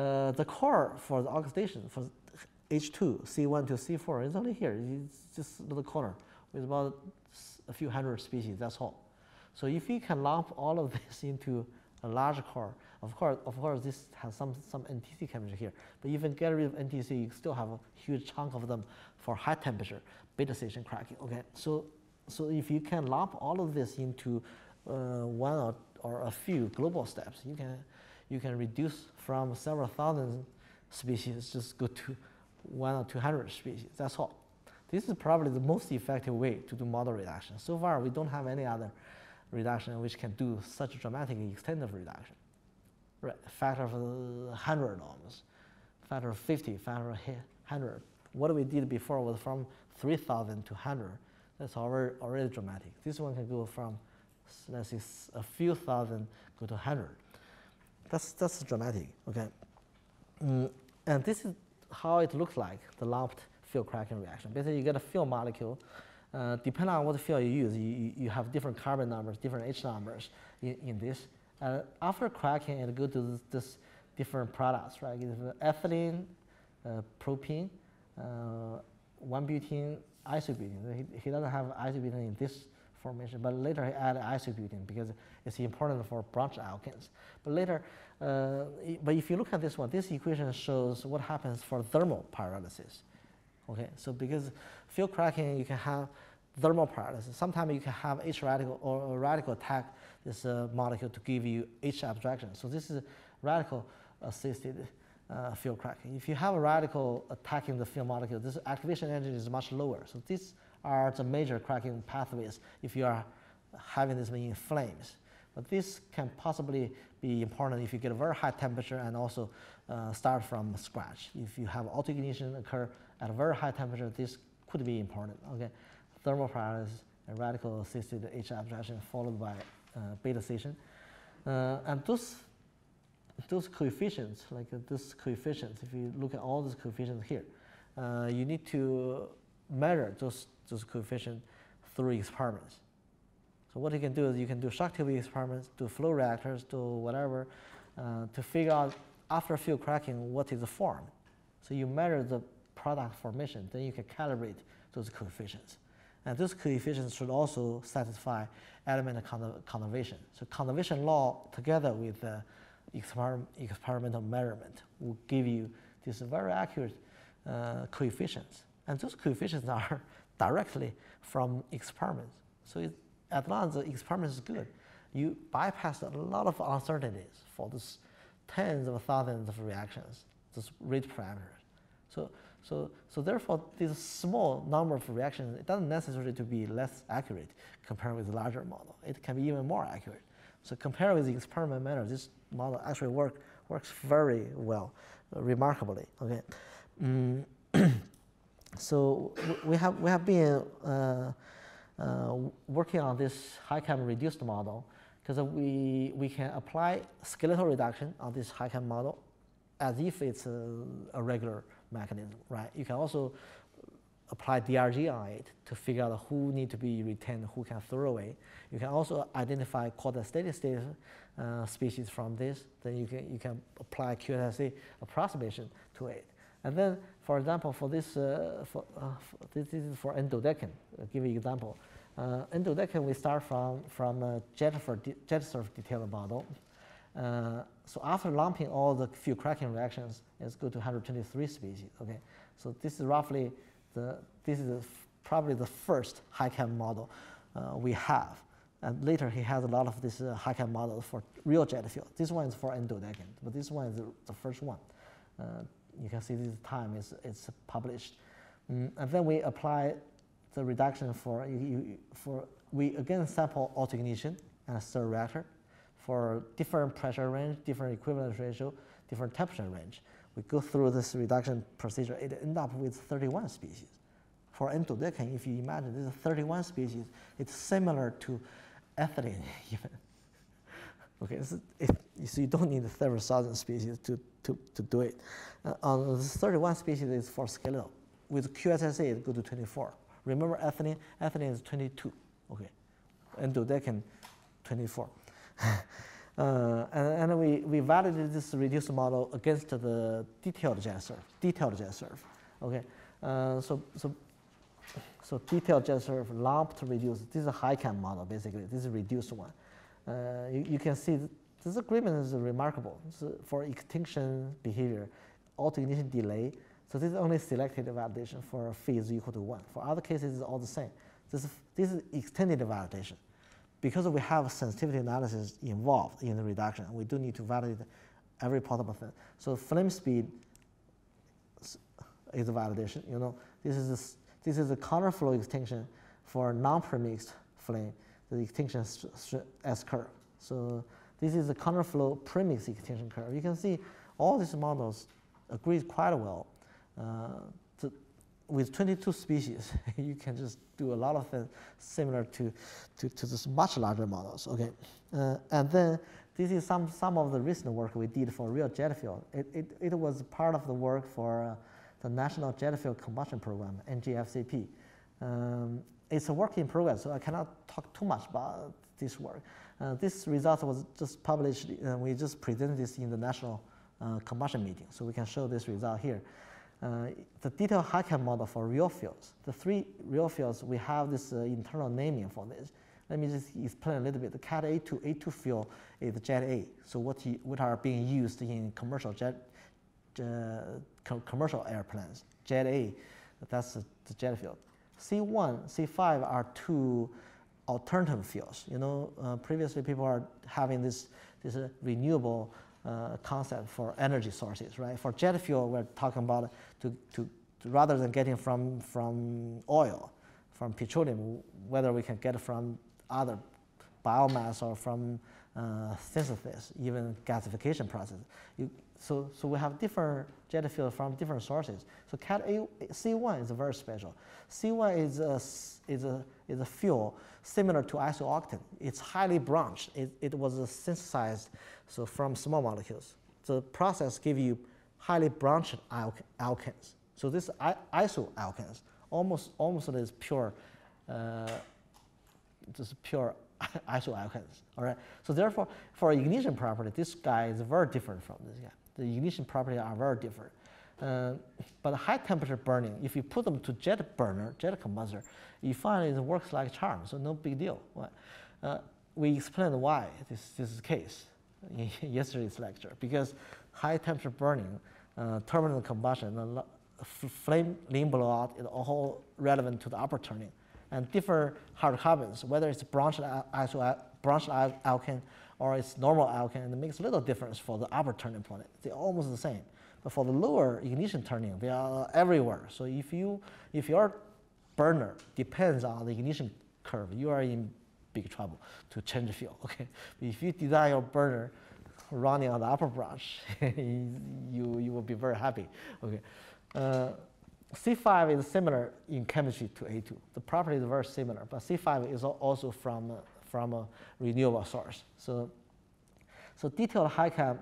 Uh, the core for the oxidation for H2, C1 to C4 is only here. It's just the corner with about a few hundred species, that's all. So if you can lump all of this into a large core, of course, of course, this has some, some NTC chemistry here, but even get rid of NTC, you still have a huge chunk of them for high temperature beta scission cracking. Okay, so so if you can lump all of this into uh, one or, or a few global steps, you can you can reduce from several thousand species just go to one or two hundred species. That's all. This is probably the most effective way to do model reduction. So far, we don't have any other reduction which can do such dramatic extent of reduction right, factor of 100 almost, factor of 50, factor of 100. What we did before was from 3,000 to 100. That's already, already dramatic. This one can go from let's say a few thousand go to 100. That's, that's dramatic, okay? Mm, and this is how it looks like, the lumped field cracking reaction. Basically, you get a field molecule. Uh, depending on what field you use, you, you have different carbon numbers, different H numbers in, in this. Uh, after cracking, it goes to this, this, different products, right? Ethylene, uh, propene, uh, 1-butene, isobutene. He, he doesn't have isobutene in this formation, but later he added isobutene because it's important for branch alkanes. But later, uh, but if you look at this one, this equation shows what happens for thermal pyrolysis. Okay, so because field cracking, you can have thermal pyrolysis. Sometimes you can have H radical or radical attack this uh, molecule to give you H abstraction. So this is a radical assisted uh, field cracking. If you have a radical attacking the field molecule, this activation energy is much lower. So these are the major cracking pathways if you are having this in flames. But this can possibly be important if you get a very high temperature and also uh, start from scratch. If you have autoignition occur at a very high temperature, this could be important. Okay, thermal pyrolysis and radical assisted H abstraction followed by uh, beta scission. Uh, and those those coefficients, like uh, those coefficients, if you look at all those coefficients here, uh, you need to measure those, those coefficients through experiments. So what you can do is you can do shock tube experiments, do flow reactors, do whatever, uh, to figure out after field cracking what is the form. So you measure the product formation, then you can calibrate those coefficients. And those coefficients should also satisfy element conservation. So conservation law together with exper experimental measurement will give you these very accurate uh, coefficients. And those coefficients are directly from experiments. So it, as long the experiment is good, you bypass a lot of uncertainties for those tens of thousands of reactions, those rate parameters. So, so, so therefore, this small number of reactions, it doesn't necessarily to be less accurate compared with the larger model. It can be even more accurate. So compared with the experiment method, this model actually work, works very well, uh, remarkably. Okay, mm. so we have we have been uh, uh, working on this HyChem reduced model because we we can apply skeletal reduction on this HyChem model as if it's a, a regular mechanism, right? You can also apply DRG on it to figure out who need to be retained, who can throw away. You can also identify steady state uh, species from this. Then you can, you can apply QSSA approximation to it. And then, for example, for this, uh, for, uh, for this, is for N-dodecane. I'll give you an example. Uh, N-dodecane, we start from, from a JetSurf, JetSurf detailed model. Uh, so after lumping all the few cracking reactions, let's go to 123 species. Okay, so this is roughly the, this is probably the first HyChem model uh, we have. And later he has a lot of this uh, HyChem model for real jet fuel. This one is for N-dodecane, but this one is the, the first one. Uh, you can see this time is it's published. Mm, and then we apply the reduction for, you, for we again sample autoignition and a stir reactor for different pressure range, different equivalence ratio, different temperature range we go through this reduction procedure, it end up with 31 species. For N-dodecane, if you imagine this is 31 species, it's similar to ethylene even. okay, so, it, so you don't need several thousand species to, to, to do it. Uh, on 31 species is for skeletal. With QSSA, it go to 24. Remember ethylene? Ethylene is 22. Okay, N-dodecane, 24. Uh, and, and we, we validated this reduced model against the detailed JetSurf, detailed JetSurf. Okay, uh, so, so, so detailed JetSurf, lumped reduced, this is a HyChem model basically, this is reduced one. Uh, you, you, can see this agreement is remarkable for extinction behavior, autoignition delay. So this is only selected validation for phase equal to one. For other cases, it's all the same. This is, this is extended validation because we have sensitivity analysis involved in the reduction, we do need to validate every possible thing. So flame speed is a validation. You know, this is a, this is a counterflow extinction for non-premixed flame, the extinction S curve. So this is a counterflow premix extinction curve. You can see all these models agree quite well uh, to, with 22 species, you can just do a lot of things similar to, to, to this much larger models, okay? Uh, and then this is some, some of the recent work we did for real jet fuel. It, it, it was part of the work for uh, the National Jet Fuel Combustion Program, NJFCP. Um, it's a work in progress, so I cannot talk too much about this work. Uh, this result was just published, uh, we just presented this in the National uh, Combustion meeting, so we can show this result here. The detailed HyChem model for real fuels. The three real fuels, we have this internal naming for this. Let me just explain a little bit. The Cat A2, A2 fuel is Jet A. So what, he, what are being used in commercial jet, uh, co commercial airplanes? Jet A, that's the jet fuel. C1, C5 are two alternative fuels. You know, uh, previously people are having this, this uh, renewable uh, concept for energy sources, right? For jet fuel, we're talking about to, to, to, rather than getting from, from oil, from petroleum, whether we can get from other biomass or from uh, synthesis, even gasification process. You, so, so we have different jet fuel from different sources. So Cat A, C1 is very special. C1 is a, is a, is a fuel similar to isooctane. It's highly branched. It, it was synthesized so from small molecules. The process gives you highly branched alkanes. So this isoalkanes almost almost is pure, uh, just pure isoalkanes. All right. So therefore, for ignition property, this guy is very different from this guy. The ignition properties are very different. Uh, but high temperature burning, if you put them to jet burner, jet combustor, you find it works like charm, so no big deal. Uh, we explained why this, this is the case in yesterday's lecture, because high temperature burning, uh, turbulent combustion, flame limb blowout is all relevant to the upper turning. And different hydrocarbons, whether it's branched, iso, branched alkane or it's normal alkane, it makes little difference for the upper turning point. They're almost the same. For the lower ignition turning, they are everywhere. So if, you, if your burner depends on the ignition curve, you are in big trouble to change fuel. Okay, if you design your burner running on the upper branch, you, you will be very happy. Okay, uh, C5 is similar in chemistry to A2. The property is very similar, but C5 is also from, from a renewable source. So, so detailed HyChem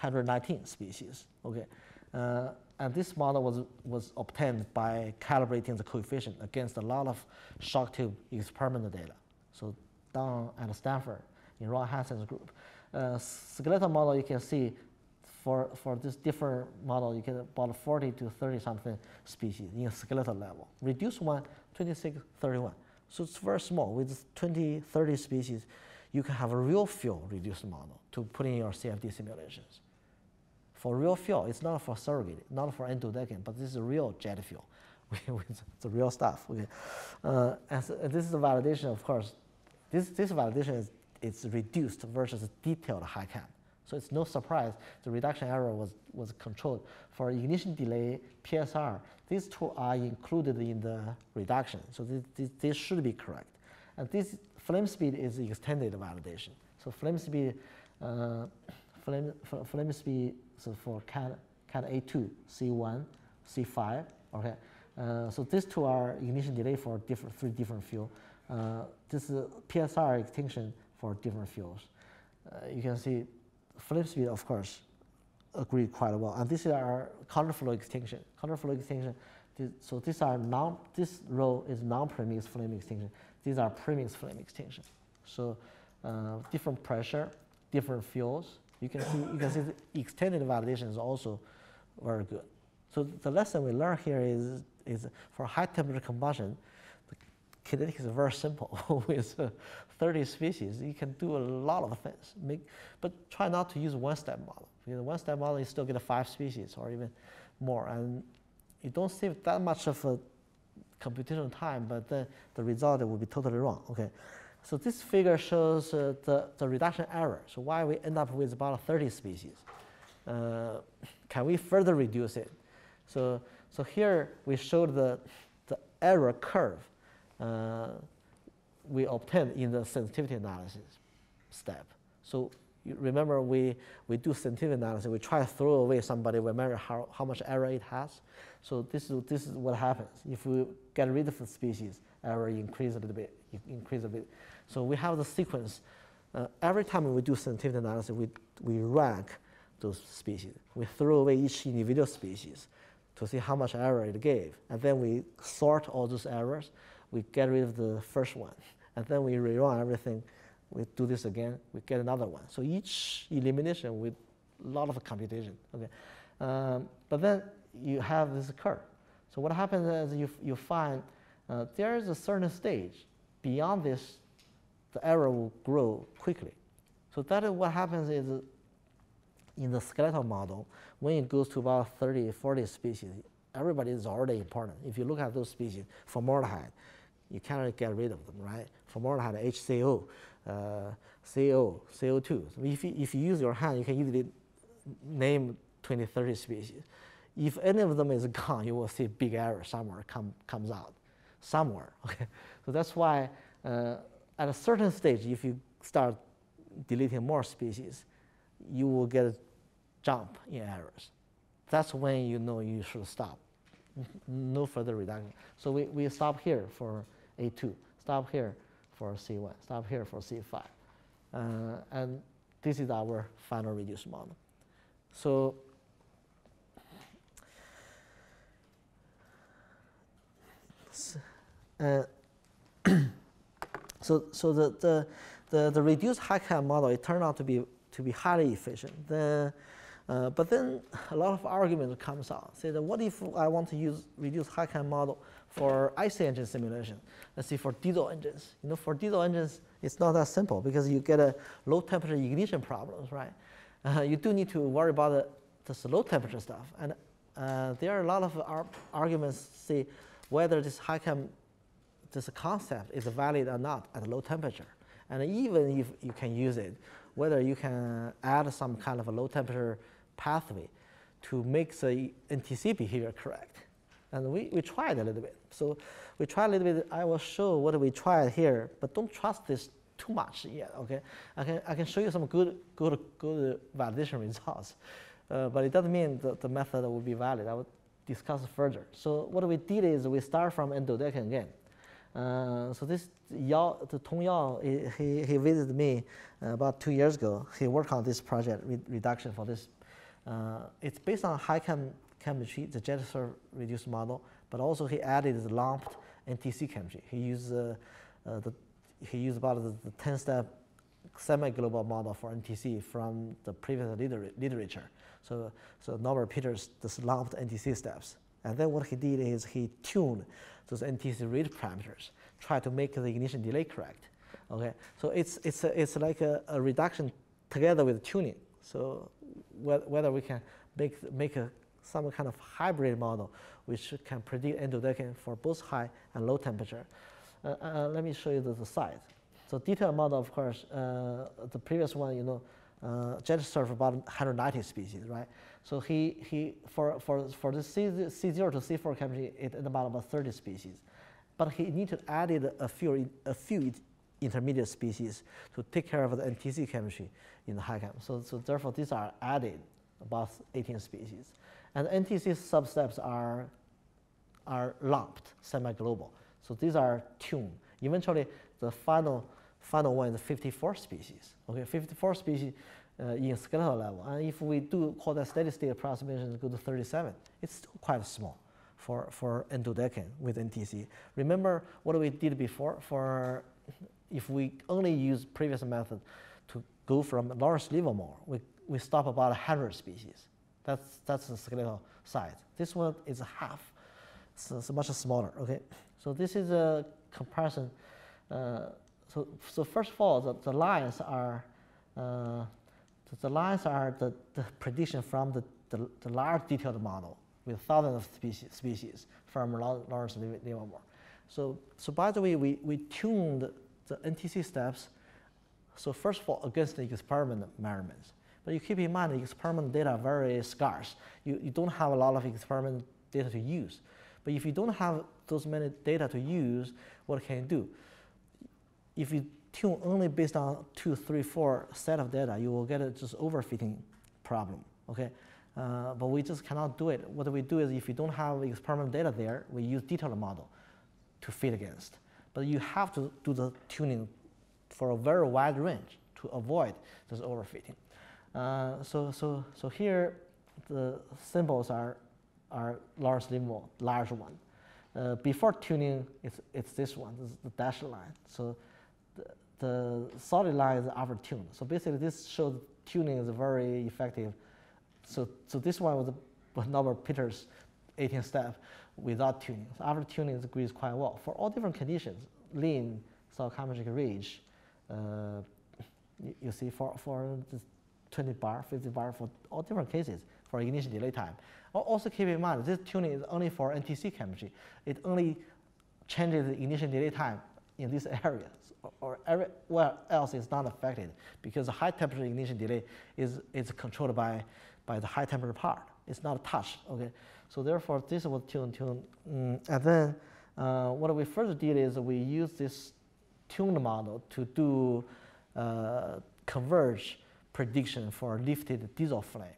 119 species. Okay, uh, and this model was, was obtained by calibrating the coefficient against a lot of shock tube experimental data. So done at Stanford in Ron Hanson's group. Uh, skeletal model, you can see for, for this different model, you get about 40 to 30 something species in skeletal level. Reduced one, 26, 31. So it's very small. With 20, 30 species, you can have a real fuel reduced model to put in your CFD simulations. For real fuel, it's not for surrogate, not for N-dodecane, but this is real jet fuel with the real stuff. Okay. Uh, this is a validation, of course. This, this validation is it's reduced versus detailed HyChem. So it's no surprise the reduction error was, was controlled. For ignition delay, PSR, these two are included in the reduction. So this, this, this should be correct. And this flame speed is extended validation. So flame speed, uh, flame, flame speed so for CAT, CAT A2, C1, C5, okay. Uh, so these two are ignition delay for different, three different fuel. Uh, this is PSR extinction for different fuels. Uh, you can see flame speed, of course, agree quite well. And this is our counterflow extinction. Counterflow extinction, this, so these are non, this row is non-premix flame extinction. These are premix flame extinction. So uh, different pressure, different fuels. You can see, you can see the extended validation is also very good. So the lesson we learn here is, is for high temperature combustion, the kinetics is very simple with uh, 30 species, you can do a lot of things. Make, but try not to use one-step model because one-step model you still get five species or even more, and you don't save that much of a computational time, but then the result will be totally wrong. Okay, so this figure shows uh, the, the reduction error. So why we end up with about 30 species? Uh, can we further reduce it? So, so here we showed the, the error curve. Uh, we obtained in the sensitivity analysis step. So remember we, we do sensitivity analysis, we try to throw away somebody, we measure how, how much error it has. So this is, this is what happens. If we get rid of the species, error increase a little bit, increase a bit. So we have the sequence. Uh, every time we do scientific analysis, we, we rank those species. We throw away each individual species to see how much error it gave. And then we sort all those errors. We get rid of the first one. And then we rerun everything we do this again, we get another one. So each elimination with a lot of computation. Okay, um, but then you have this curve. So what happens is you, you find uh, there is a certain stage beyond this, the error will grow quickly. So that is what happens is in the skeletal model, when it goes to about 30, 40 species, everybody is already important. If you look at those species, formaldehyde, you cannot get rid of them, right? Formaldehyde, HCO, uh, CO, CO2. So if you, if you use your hand, you can easily name 20, 30 species. If any of them is gone, you will see big error somewhere come, comes out, somewhere. Okay, so that's why uh, at a certain stage, if you start deleting more species, you will get a jump in errors. That's when you know you should stop. No further reduction. So we, we stop here for A2, stop here for C1, stop here for C5. Uh, and this is our final reduced model. So uh, so, so the, the, the, the reduced HyChem model, it turned out to be, to be highly efficient. The, uh, but then a lot of arguments comes out. Say that what if I want to use reduced HyChem model for IC engine simulation? Let's see for diesel engines. You know, for diesel engines, it's not that simple because you get a low temperature ignition problems, right? Uh, you do need to worry about the, this low temperature stuff. And uh, there are a lot of ar arguments say whether this HyChem, this concept is valid or not at low temperature. And even if you can use it, whether you can add some kind of a low temperature pathway to make the NTC behavior correct. And we, we tried a little bit. So we tried a little bit. I will show what we tried here, but don't trust this too much yet, okay? I can, I can show you some good, good, good validation results, uh, but it doesn't mean the, the method will be valid. I will discuss further. So what we did is we start from N-dodecane again. Uh, so this Yao, the Tong Yao, he, he, visited me uh, about two years ago. He worked on this project re reduction for this uh, it's based on HyChem chemistry, the Jetsurf reduced model, but also he added the lumped NTC chemistry. He used, uh, uh, the, he used about the, the 10-step semi-global model for NTC from the previous liter literature. So, so Norbert Peters just lumped NTC steps. And then what he did is he tuned those NTC read parameters, try to make the ignition delay correct. Okay, so it's, it's, a, it's like a, a reduction together with tuning. So whether we can make, make a, some kind of hybrid model which can predict N-dodecane for both high and low temperature. Uh, uh, let me show you the, the size. So detailed model, of course, uh, the previous one, you know, uh, Jetsurf about 190 species, right? So he, he for, for, for the C, C0 to C4 chemistry, it about, about 30 species. But he needed to add a few, a few intermediate species to take care of the NTC chemistry in the HyChem. So, so therefore, these are added, about 18 species. And NTC substeps are, are lumped, semi-global. So these are tuned. Eventually, the final, final one is 54 species. Okay, 54 species uh, in skeletal level. And if we do call that steady state approximation, go to 37, it's still quite small for, for N-dodecane with NTC. Remember what we did before for if we only use previous method to go from Lawrence Livermore, we, we stop about 100 species. That's, that's the skeletal size. This one is half, so it's much smaller, okay? So this is a comparison. Uh, so, so first of all, the, the lines are, uh, the, the, lines are the, the prediction from the, the, the large detailed model with thousands of species, species from Lawrence Livermore. So, so by the way, we, we tuned the NTC steps, so first of all, against the experiment measurements. But you keep in mind the experiment data are very scarce. You, you don't have a lot of experiment data to use. But if you don't have those many data to use, what can you do? If you tune only based on two, three, four set of data, you will get a just overfitting problem. Okay, uh, but we just cannot do it. What we do is if you don't have experimental data there, we use detailed model to fit against. But you have to do the tuning for a very wide range to avoid this overfitting. Uh, so, so, so here the symbols are, are Lawrence Livermore, large one. Uh, before tuning, it's, it's this one, this is the dashed line. So the, solid line is after tuned. So basically this shows tuning is very effective. So, so this one was, Norbert Peters 18 step without tuning. So after tuning, it agrees quite well. For all different conditions, lean, stoichiometric ridge, uh, you, you, see for, for 20 bar, 50 bar, for all different cases for ignition delay time. Also keep in mind, this tuning is only for NTC chemistry. It only changes the ignition delay time in this area, or everywhere else is not affected because the high temperature ignition delay is, is controlled by, by the high temperature part. It's not touched, okay? So therefore, this was tuned, tune. Mm, and then uh, what we first did is we use this tuned model to do uh, converge prediction for lifted diesel flame.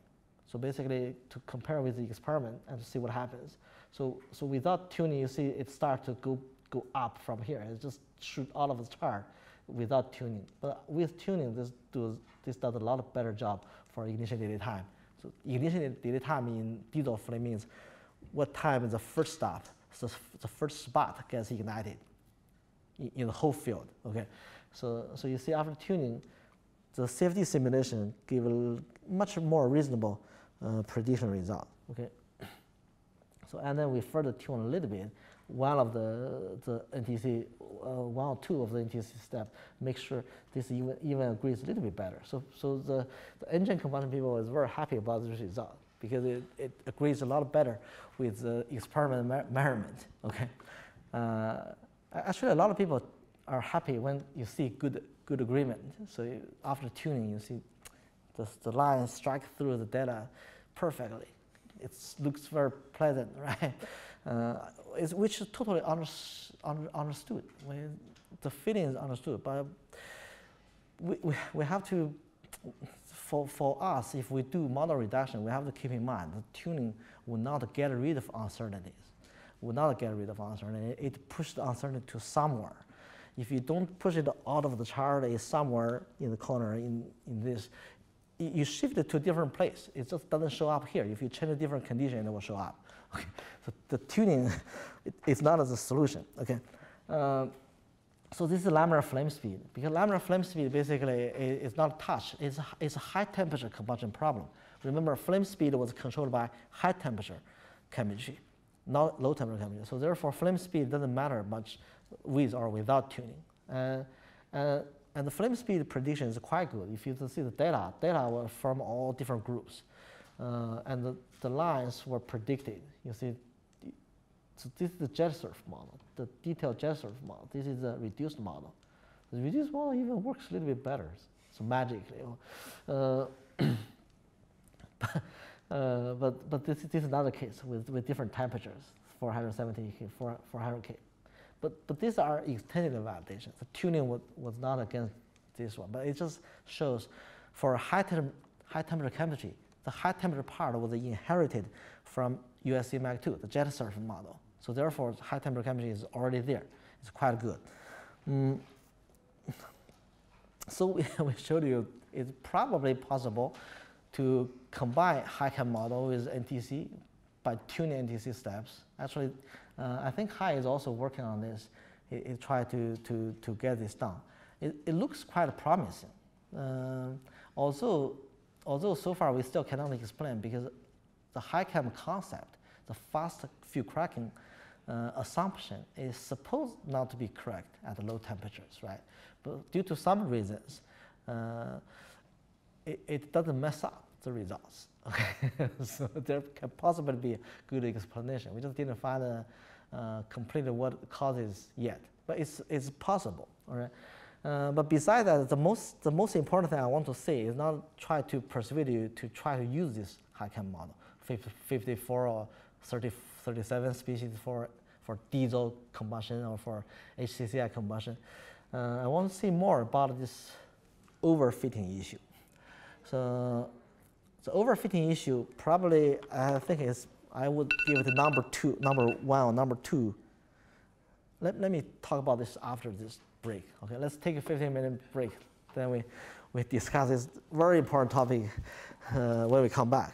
So basically to compare with the experiment and see what happens. So, so without tuning, you see it start to go, go up from here. It just shoot all of the chart without tuning. But with tuning, this does, this does a lot of better job for ignition delay time. So ignition delay time in diesel flame means what time is the first stop, so the first spot gets ignited in, in the whole field. Okay, so so you see after tuning, the CFD simulation give a much more reasonable uh, prediction result. Okay, so and then we further tune a little bit. One of the the NTC, uh, one or two of the NTC steps, make sure this even even agrees a little bit better. So so the, the engine combustion people is very happy about this result because it, it agrees a lot better with the experiment me measurement. Okay, uh, actually a lot of people are happy when you see good good agreement. So after tuning, you see the, the line strike through the data perfectly. It looks very pleasant, right? Uh, which is totally under, under, understood. When the feeling is understood, but we, we, we have to, for, for us, if we do model reduction, we have to keep in mind the tuning will not get rid of uncertainties, will not get rid of uncertainty. It pushes the uncertainty to somewhere. If you don't push it out of the chart, it's somewhere in the corner in, in this. You shift it to a different place. It just doesn't show up here. If you change a different condition, it will show up. Okay. So the tuning is not as a solution. Okay. Uh, so this is laminar flame speed. Because laminar flame speed basically is, not touch. It's it's a high temperature combustion problem. Remember, flame speed was controlled by high temperature chemistry, not low temperature chemistry. So therefore, flame speed doesn't matter much with or without tuning. Uh, uh, and the flame speed prediction is quite good. If you see the data, data were from all different groups. Uh, and the, the lines were predicted. You see, so this is the JetSurf model, the detailed JetSurf model. This is the reduced model. The reduced model even works a little bit better, so magically. Uh, uh, but but this, this is another case with, with different temperatures, 470 K, 400 K. But, but these are extended validations. The tuning was, was not against this one, but it just shows for high, tem high temperature chemistry, the high temperature part was inherited from USC Mech 2, the jet JetSurf model. So therefore, high temperature chemistry is already there. It's quite good. Mm. So we, we showed you it's probably possible to combine HyChem model with NTC by tuning NTC steps. Actually, uh, I think Hai is also working on this. He, he tried to, to, to get this done. It, it looks quite promising. Uh, also, although so far we still cannot explain because the HyChem concept, the fast fuel cracking uh, assumption is supposed not to be correct at low temperatures, right? But due to some reasons, uh, it, it doesn't mess up the results. Okay, so there can possibly be a good explanation. We just didn't find a, uh, completely what causes yet, but it's, it's possible, all right? Uh, but besides that, the most, the most important thing I want to say is not try to persuade you to try to use this HyChem model, 54 or 30, 37 species for, for diesel combustion or for HCCI combustion. uh, I want to see more about this overfitting issue. So the overfitting issue probably I think is I would give it number two, number one or number two. Let, let me talk about this after this break. Okay, let's take a 15 minute break. Then we, we discuss this very important topic uh, when we come back.